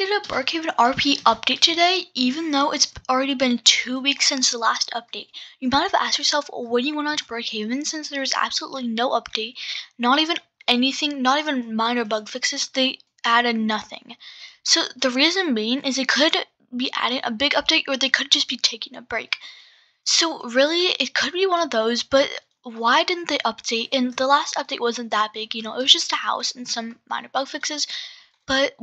did a Brookhaven RP update today, even though it's already been two weeks since the last update. You might have asked yourself, do you want on to Brookhaven since there's absolutely no update, not even anything, not even minor bug fixes, they added nothing. So the reason being is they could be adding a big update or they could just be taking a break. So really, it could be one of those, but why didn't they update? And the last update wasn't that big, you know, it was just a house and some minor bug fixes. But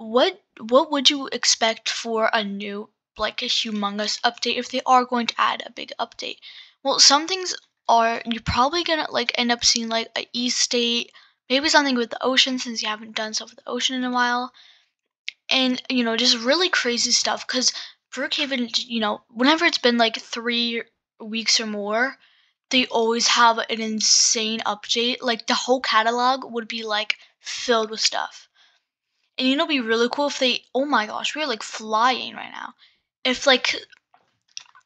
what what would you expect for a new like a humongous update if they are going to add a big update? Well, some things are you're probably gonna like end up seeing like a East State, maybe something with the ocean since you haven't done stuff with the ocean in a while, and you know just really crazy stuff. Cause Brookhaven, you know, whenever it's been like three weeks or more, they always have an insane update. Like the whole catalog would be like filled with stuff. And you know, be really cool if they. Oh my gosh, we're like flying right now. If like,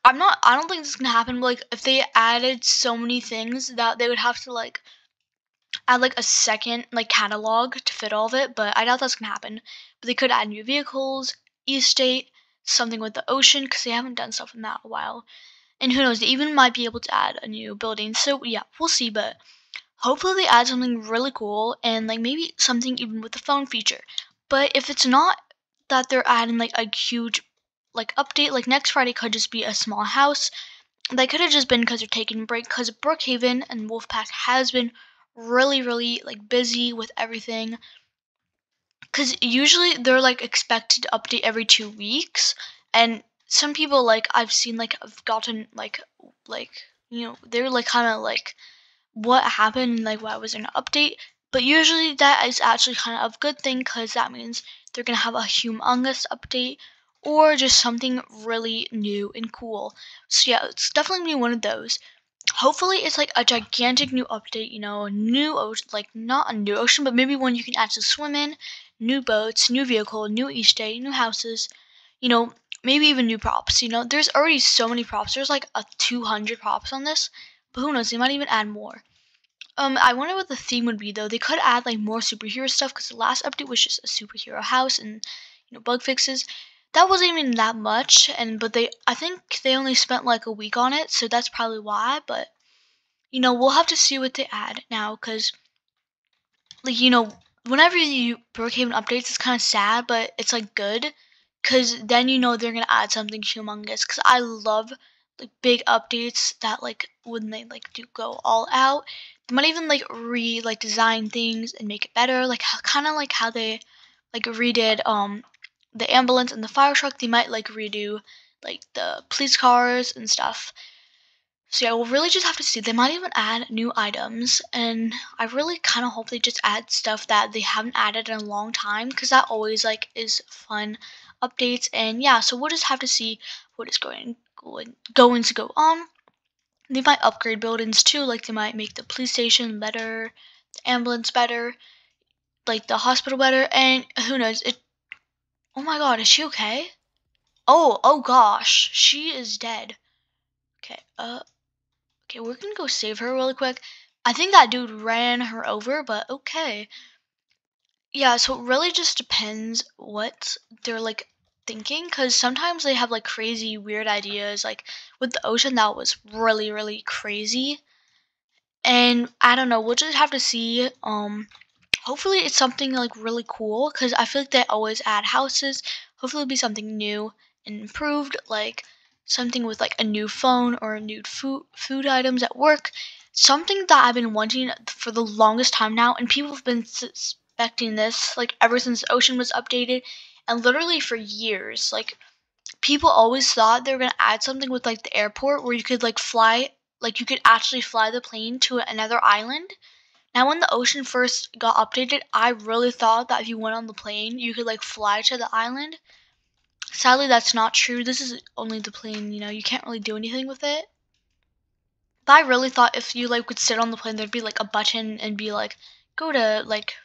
I'm not. I don't think this is gonna happen. But like, if they added so many things that they would have to like add like a second like catalog to fit all of it. But I doubt that's gonna happen. But they could add new vehicles, East State, something with the ocean because they haven't done stuff in that a while. And who knows, they even might be able to add a new building. So yeah, we'll see. But hopefully they add something really cool and like maybe something even with the phone feature. But if it's not that they're adding like a huge like update, like next Friday could just be a small house. That could have just been because they're taking a break. Because Brookhaven and Wolfpaq has been really, really like busy with everything. Because usually they're like expected to update every two weeks, and some people like I've seen like have gotten like like you know they're like kind of like what happened like why was there an update but usually that is actually kind of a good thing because that means they're gonna have a humongous update or just something really new and cool so yeah it's definitely gonna be one of those hopefully it's like a gigantic new update you know a new ocean like not a new ocean but maybe one you can actually swim in new boats new vehicle new east state new houses you know maybe even new props. You know, there's already so many props. There's like a 200 props on this, but who knows? They might even add more. Um, I wonder what the theme would be though. They could add like more superhero stuff because the last update was just a superhero house and you know bug fixes. That wasn't even that much, and but they I think they only spent like a week on it, so that's probably why. But you know we'll have to see what they add now because like you know whenever you Brookhaven updates, it's kind of sad, but it's like good because then you know they're gonna add something humongous. Because I love like big updates that like when they like do go all out. They might even like re like design things and make it better. Like kind of like how they like redid um the ambulance and the fire truck. They might like redo like the police cars and stuff. So yeah, we'll really just have to see. They might even add new items, and I really kind of hope they just add stuff that they haven't added in a long time, because that always like is fun updates. And yeah, so we'll just have to see what is going going going to go on. They might upgrade buildings too, like they might make the police station better, the ambulance better, like the hospital better, and who knows? It. Oh my God, is she okay? Oh, oh gosh, she is dead. Okay, uh, okay, we're gonna go save her really quick. I think that dude ran her over, but okay. Yeah, so it really just depends what they're like thinking because sometimes they have like crazy weird ideas like with the ocean that was really really crazy. And i don't know we'll just have to see um hopefully it's something like really cool because i feel like they always add houses. Hopefully it'll be something new and improved like something with like a new phone or a new food food items at work. Something that i've been wanting for the longest time now and people have been suspecting this like ever since ocean was updated and literally for years like people always thought they were going to add something with like the airport where you could like fly like you could actually fly the plane to another island. Now when the ocean first got updated i really thought that if you went on the plane you could like fly to the island. Sadly that's not true. This is only the plane you know you can't really do anything with it. But i really thought if you like would sit on the plane there'd be like a button and be like go to like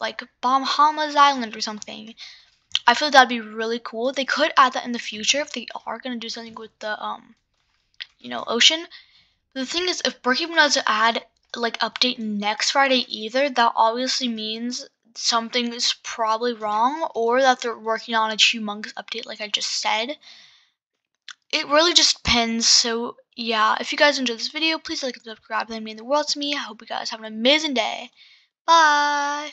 like bahamas island or something I feel that'd be really cool. They could add that in the future if they are gonna do something with the um, you know, ocean. The thing is, if Brookhaven doesn't add like update next Friday either, that obviously means something is probably wrong or that they're working on a humongous update like I just said. It really just depends. So yeah, if you guys enjoyed this video, please like and subscribe. That mean the world to me. I hope you guys have an amazing day. Bye.